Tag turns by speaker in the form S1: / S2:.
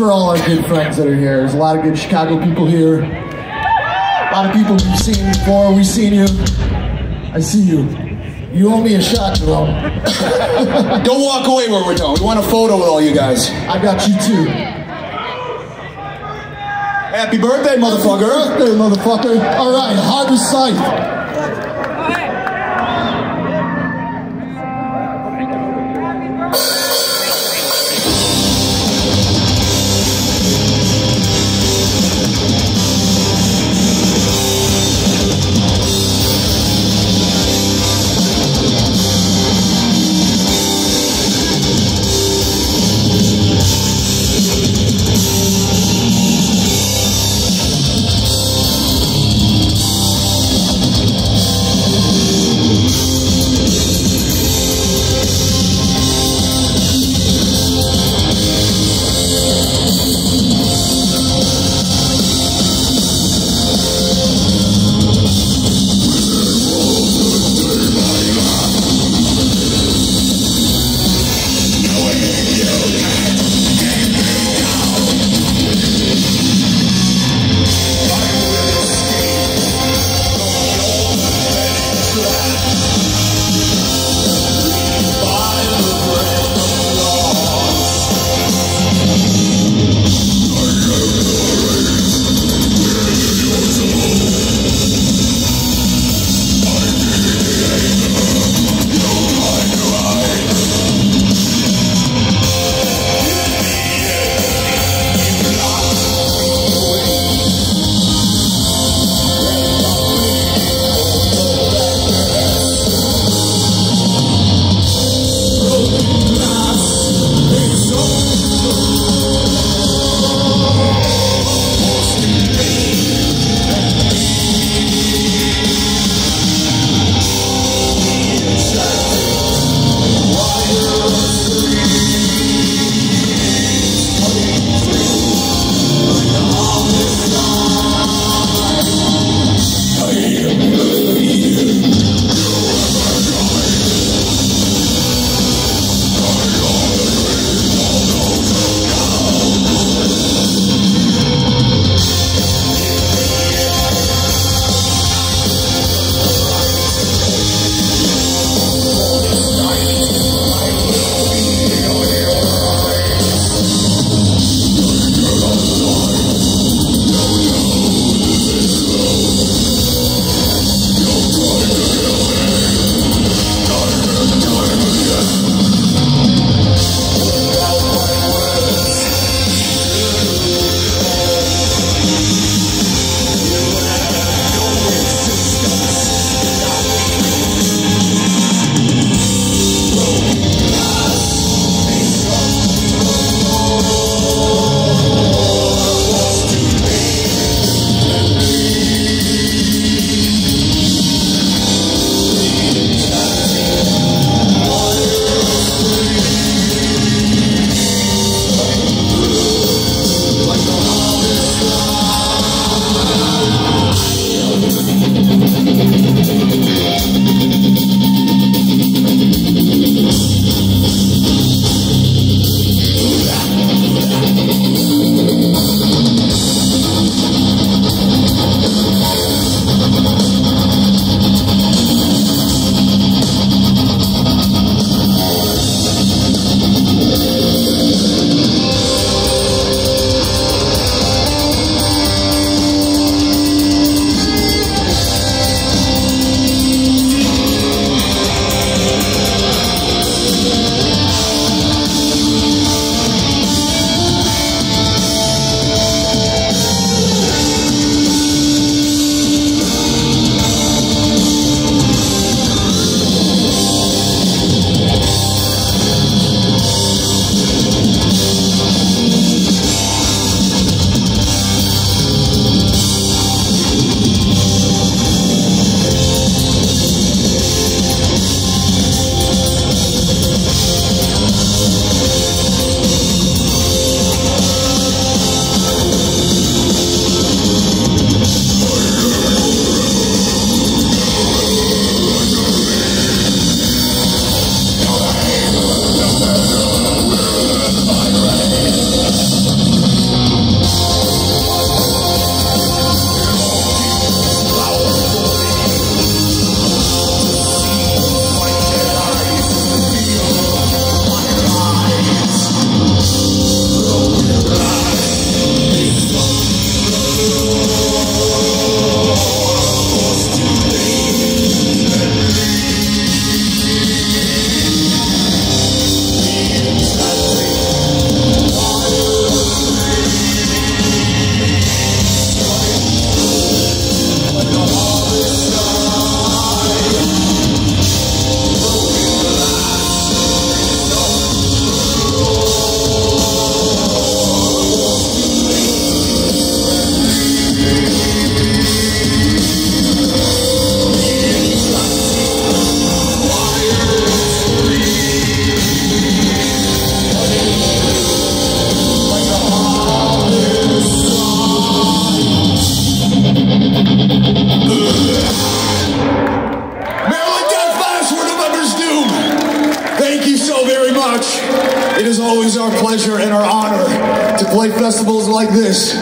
S1: for all our good friends that are here. There's a lot of good Chicago people here. A lot of people we've seen before. We've seen you. I see you. You owe me a shot, Jerome.
S2: Don't walk away where we're done. We want a photo with all you guys.
S1: I got you too.
S2: Happy birthday, motherfucker.
S1: Birthday, motherfucker. All right, Harvest Sight. Pleasure and our honor to play festivals like this.